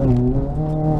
Uhum.